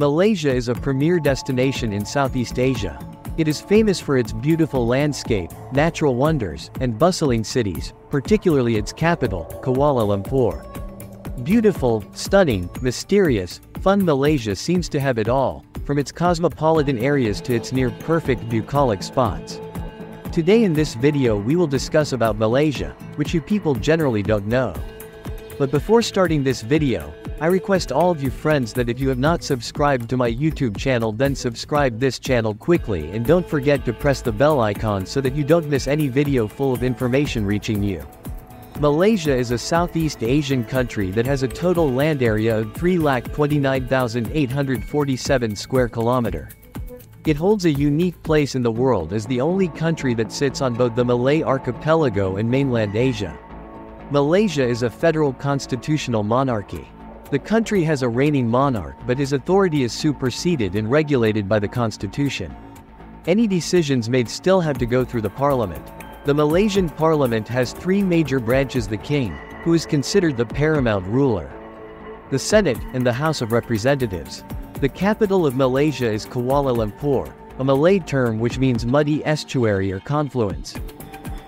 Malaysia is a premier destination in Southeast Asia. It is famous for its beautiful landscape, natural wonders, and bustling cities, particularly its capital, Kuala Lumpur. Beautiful, stunning, mysterious, fun Malaysia seems to have it all, from its cosmopolitan areas to its near-perfect bucolic spots. Today in this video we will discuss about Malaysia, which you people generally don't know. But before starting this video, I request all of you friends that if you have not subscribed to my YouTube channel then subscribe this channel quickly and don't forget to press the bell icon so that you don't miss any video full of information reaching you. Malaysia is a Southeast Asian country that has a total land area of 3,29,847 square kilometer. It holds a unique place in the world as the only country that sits on both the Malay archipelago and mainland Asia. Malaysia is a federal constitutional monarchy. The country has a reigning monarch but his authority is superseded and regulated by the constitution. Any decisions made still have to go through the parliament. The Malaysian parliament has three major branches the king, who is considered the paramount ruler. The Senate, and the House of Representatives. The capital of Malaysia is Kuala Lumpur, a Malay term which means muddy estuary or confluence.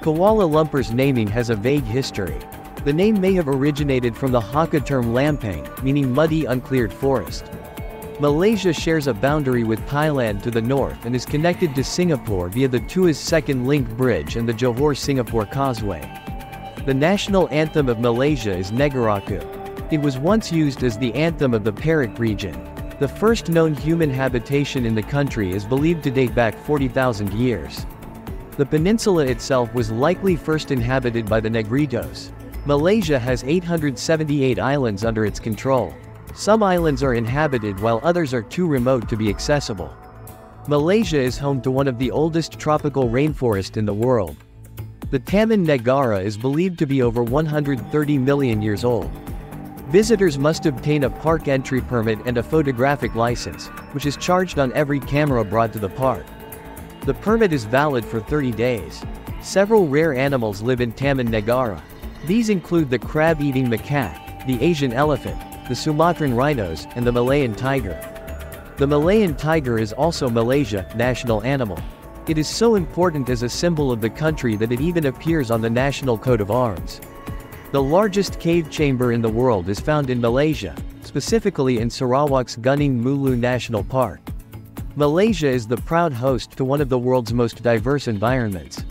Kuala Lumpur's naming has a vague history. The name may have originated from the Hakka term lampang, meaning muddy uncleared forest. Malaysia shares a boundary with Thailand to the north and is connected to Singapore via the Tuas Second Link Bridge and the Johor-Singapore Causeway. The national anthem of Malaysia is Negaraku. It was once used as the anthem of the Perak region. The first known human habitation in the country is believed to date back 40,000 years. The peninsula itself was likely first inhabited by the Negritos. Malaysia has 878 islands under its control. Some islands are inhabited while others are too remote to be accessible. Malaysia is home to one of the oldest tropical rainforests in the world. The Taman Negara is believed to be over 130 million years old. Visitors must obtain a park entry permit and a photographic license, which is charged on every camera brought to the park. The permit is valid for 30 days. Several rare animals live in Taman Negara. These include the crab-eating macaque, the Asian elephant, the Sumatran rhinos, and the Malayan tiger. The Malayan tiger is also Malaysia national animal. It is so important as a symbol of the country that it even appears on the national coat of arms. The largest cave chamber in the world is found in Malaysia, specifically in Sarawak's Gunung Mulu National Park. Malaysia is the proud host to one of the world's most diverse environments.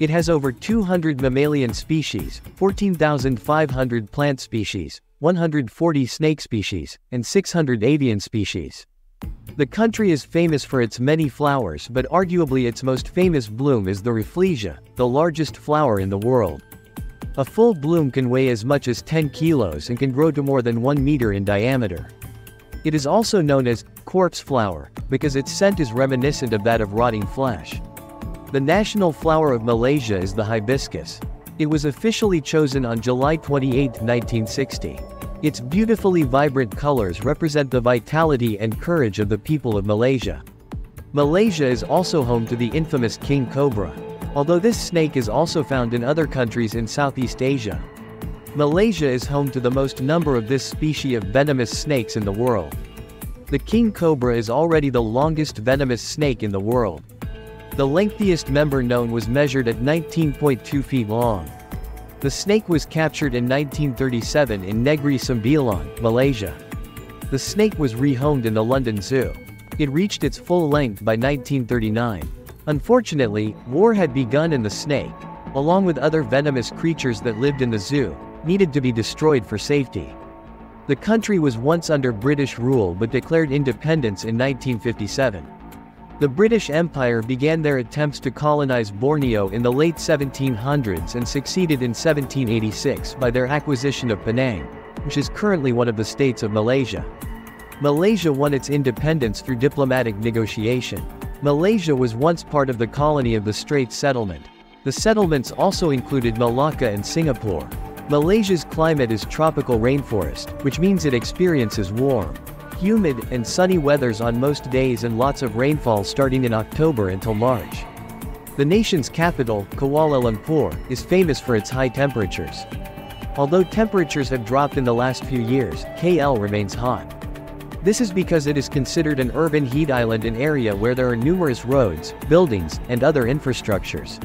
It has over 200 mammalian species, 14,500 plant species, 140 snake species, and 600 avian species. The country is famous for its many flowers but arguably its most famous bloom is the Rafflesia, the largest flower in the world. A full bloom can weigh as much as 10 kilos and can grow to more than 1 meter in diameter. It is also known as corpse flower, because its scent is reminiscent of that of rotting flesh. The national flower of Malaysia is the hibiscus. It was officially chosen on July 28, 1960. Its beautifully vibrant colors represent the vitality and courage of the people of Malaysia. Malaysia is also home to the infamous king cobra. Although this snake is also found in other countries in Southeast Asia. Malaysia is home to the most number of this species of venomous snakes in the world. The king cobra is already the longest venomous snake in the world. The lengthiest member known was measured at 19.2 feet long. The snake was captured in 1937 in Negri Sembilan, Malaysia. The snake was rehomed in the London Zoo. It reached its full length by 1939. Unfortunately, war had begun and the snake, along with other venomous creatures that lived in the zoo, needed to be destroyed for safety. The country was once under British rule but declared independence in 1957. The British Empire began their attempts to colonize Borneo in the late 1700s and succeeded in 1786 by their acquisition of Penang, which is currently one of the states of Malaysia. Malaysia won its independence through diplomatic negotiation. Malaysia was once part of the colony of the Straits Settlement. The settlements also included Malacca and Singapore. Malaysia's climate is tropical rainforest, which means it experiences warm, humid, and sunny weathers on most days and lots of rainfall starting in October until March. The nation's capital, Kuala Lumpur, is famous for its high temperatures. Although temperatures have dropped in the last few years, KL remains hot. This is because it is considered an urban heat island an area where there are numerous roads, buildings, and other infrastructures.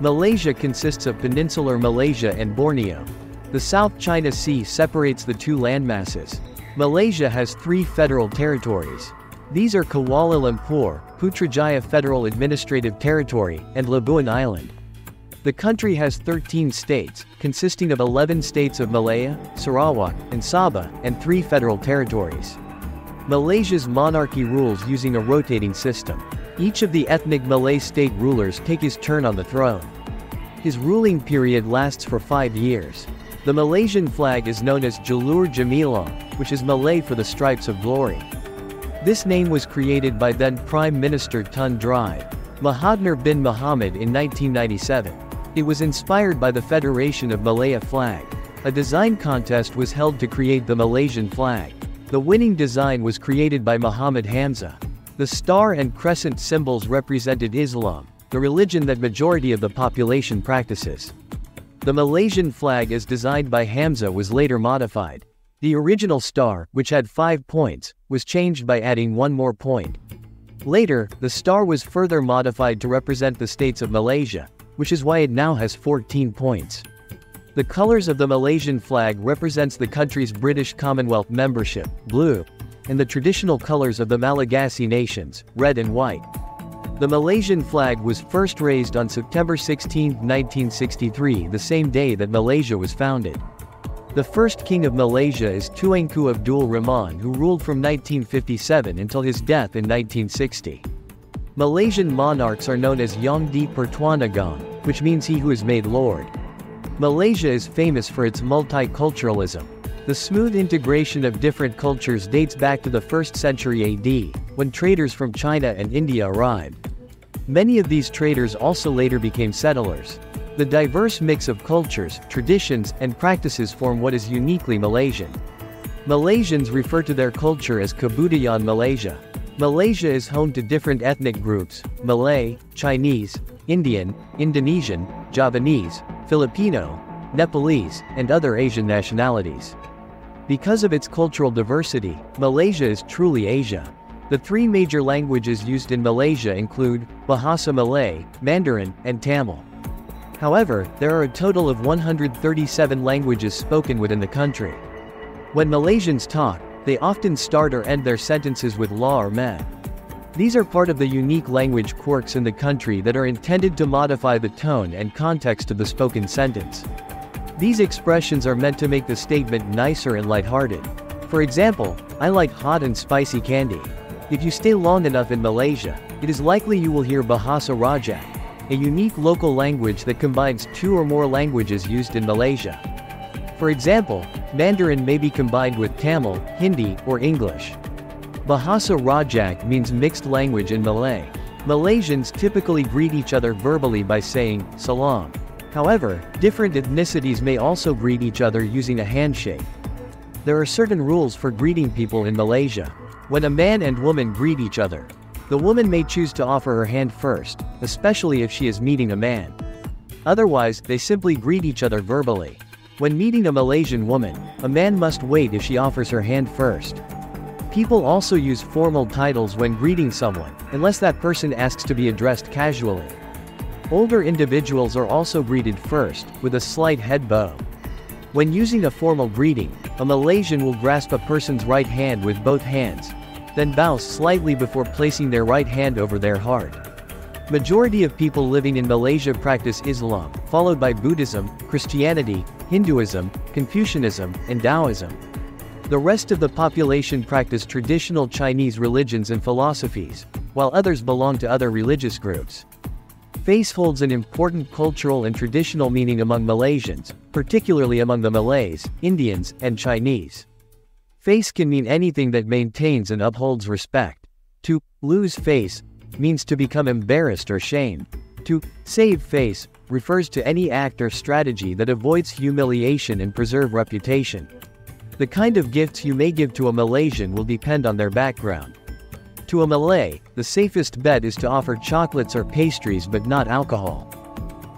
Malaysia consists of peninsular Malaysia and Borneo. The South China Sea separates the two landmasses. Malaysia has three federal territories. These are Kuala Lumpur, Putrajaya Federal Administrative Territory, and Labuan Island. The country has 13 states, consisting of 11 states of Malaya, Sarawak, and Sabah, and three federal territories. Malaysia's monarchy rules using a rotating system. Each of the ethnic Malay state rulers take his turn on the throne. His ruling period lasts for five years. The Malaysian flag is known as Jalur Gemilang, which is Malay for the Stripes of Glory. This name was created by then Prime Minister Tun Drive, Mahathir bin Mohamad in 1997. It was inspired by the Federation of Malaya flag. A design contest was held to create the Malaysian flag. The winning design was created by Muhammad Hamza. The star and crescent symbols represented Islam, the religion that majority of the population practices. The Malaysian flag as designed by Hamza was later modified. The original star, which had five points, was changed by adding one more point. Later, the star was further modified to represent the states of Malaysia, which is why it now has 14 points. The colors of the Malaysian flag represents the country's British Commonwealth membership, blue, and the traditional colors of the Malagasy nations, red and white. The Malaysian flag was first raised on September 16, 1963 the same day that Malaysia was founded. The first king of Malaysia is Tuanku Abdul Rahman who ruled from 1957 until his death in 1960. Malaysian monarchs are known as Yang di Pertuan Agong, which means he who is made lord. Malaysia is famous for its multiculturalism. The smooth integration of different cultures dates back to the 1st century AD, when traders from China and India arrived. Many of these traders also later became settlers. The diverse mix of cultures, traditions, and practices form what is uniquely Malaysian. Malaysians refer to their culture as Kebudayaan Malaysia. Malaysia is home to different ethnic groups, Malay, Chinese, Indian, Indonesian, Javanese, Filipino, Nepalese, and other Asian nationalities. Because of its cultural diversity, Malaysia is truly Asia. The three major languages used in Malaysia include Bahasa Malay, Mandarin, and Tamil. However, there are a total of 137 languages spoken within the country. When Malaysians talk, they often start or end their sentences with la or meh. These are part of the unique language quirks in the country that are intended to modify the tone and context of the spoken sentence. These expressions are meant to make the statement nicer and lighthearted. For example, I like hot and spicy candy. If you stay long enough in Malaysia, it is likely you will hear Bahasa Rojak, a unique local language that combines two or more languages used in Malaysia. For example, Mandarin may be combined with Tamil, Hindi, or English. Bahasa Rojak means mixed language in Malay. Malaysians typically greet each other verbally by saying, salam. However, different ethnicities may also greet each other using a handshake. There are certain rules for greeting people in Malaysia. When a man and woman greet each other, the woman may choose to offer her hand first, especially if she is meeting a man. Otherwise, they simply greet each other verbally. When meeting a Malaysian woman, a man must wait if she offers her hand first. People also use formal titles when greeting someone, unless that person asks to be addressed casually. Older individuals are also greeted first, with a slight head bow. When using a formal greeting, a Malaysian will grasp a person's right hand with both hands, then bow slightly before placing their right hand over their heart. Majority of people living in Malaysia practice Islam, followed by Buddhism, Christianity, Hinduism, Confucianism, and Taoism. The rest of the population practice traditional Chinese religions and philosophies, while others belong to other religious groups. Face holds an important cultural and traditional meaning among Malaysians, particularly among the Malays, Indians, and Chinese. Face can mean anything that maintains and upholds respect. To lose face means to become embarrassed or shamed. To save face refers to any act or strategy that avoids humiliation and preserve reputation. The kind of gifts you may give to a Malaysian will depend on their background. To a Malay, the safest bet is to offer chocolates or pastries but not alcohol.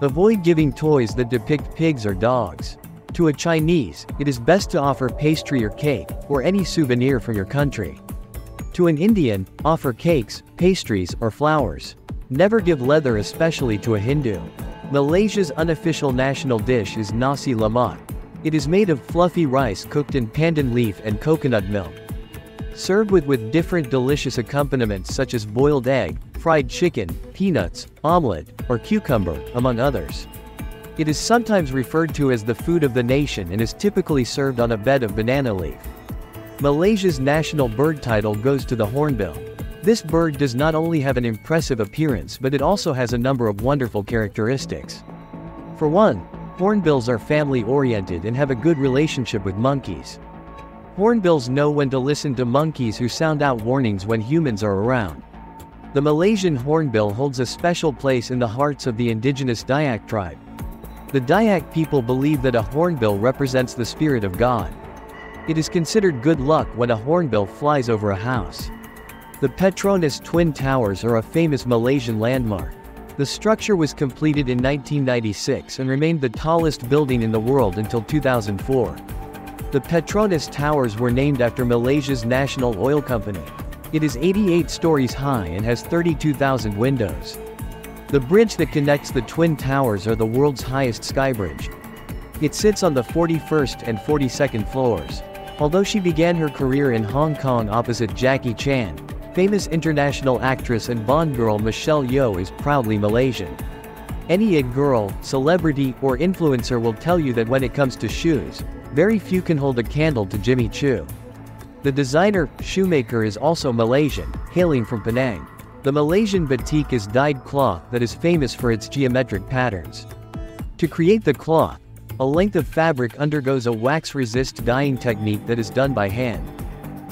Avoid giving toys that depict pigs or dogs. To a Chinese, it is best to offer pastry or cake, or any souvenir from your country. To an Indian, offer cakes, pastries, or flowers. Never give leather especially to a Hindu. Malaysia's unofficial national dish is nasi lemak. It is made of fluffy rice cooked in pandan leaf and coconut milk. Served with with different delicious accompaniments such as boiled egg, fried chicken, peanuts, omelette, or cucumber, among others. It is sometimes referred to as the food of the nation and is typically served on a bed of banana leaf. Malaysia's national bird title goes to the hornbill. This bird does not only have an impressive appearance but it also has a number of wonderful characteristics. For one, hornbills are family-oriented and have a good relationship with monkeys. Hornbills know when to listen to monkeys who sound out warnings when humans are around. The Malaysian hornbill holds a special place in the hearts of the indigenous Dayak tribe. The Dayak people believe that a hornbill represents the spirit of God. It is considered good luck when a hornbill flies over a house. The Petronas Twin Towers are a famous Malaysian landmark. The structure was completed in 1996 and remained the tallest building in the world until 2004. The Petronas Towers were named after Malaysia's national oil company. It is 88 stories high and has 32,000 windows. The bridge that connects the Twin Towers are the world's highest skybridge. It sits on the 41st and 42nd floors. Although she began her career in Hong Kong opposite Jackie Chan, famous international actress and Bond girl Michelle Yeoh is proudly Malaysian. Any it girl, celebrity, or influencer will tell you that when it comes to shoes, very few can hold a candle to Jimmy Choo. The designer, shoemaker is also Malaysian, hailing from Penang. The Malaysian batik is dyed cloth that is famous for its geometric patterns. To create the cloth, a length of fabric undergoes a wax-resist dyeing technique that is done by hand.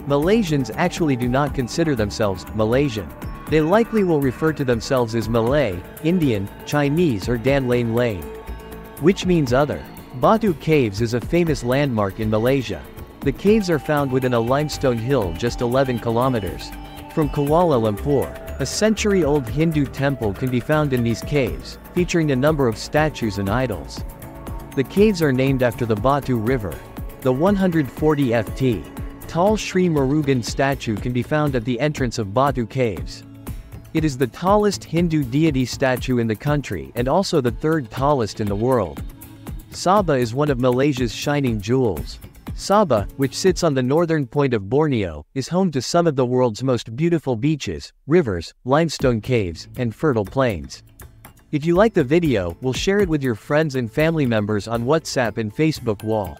Malaysians actually do not consider themselves Malaysian. They likely will refer to themselves as Malay, Indian, Chinese or dan lain-lain. Which means other. Batu Caves is a famous landmark in Malaysia. The caves are found within a limestone hill just 11 kilometers. From Kuala Lumpur, a century-old Hindu temple can be found in these caves, featuring a number of statues and idols. The caves are named after the Batu River. The 140 ft. tall Sri Murugan statue can be found at the entrance of Batu Caves. It is the tallest Hindu deity statue in the country and also the third tallest in the world. Sabah is one of Malaysia's shining jewels. Sabah, which sits on the northern point of Borneo, is home to some of the world's most beautiful beaches, rivers, limestone caves, and fertile plains. If you like the video, we'll share it with your friends and family members on WhatsApp and Facebook wall.